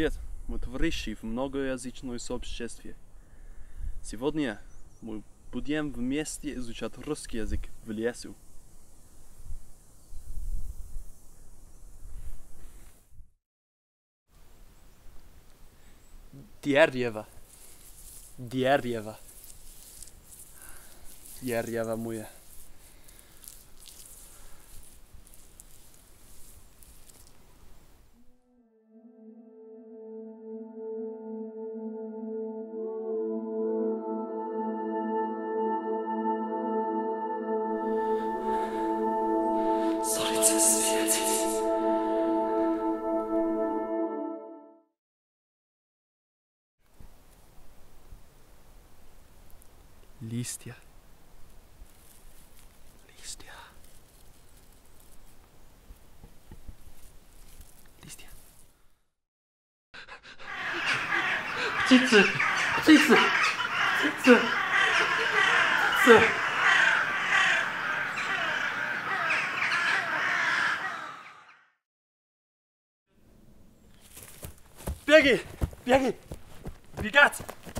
Привет! Мы товарищи в многоязычном сообществе. Сегодня мы будем вместе изучать русский язык в лесу. Дерево, дерево, дерево мое. Lístia. Lístia. Lístia. Птицы! Птицы! Птицы! Птицы! Birgi! Birgi! Wie geht's?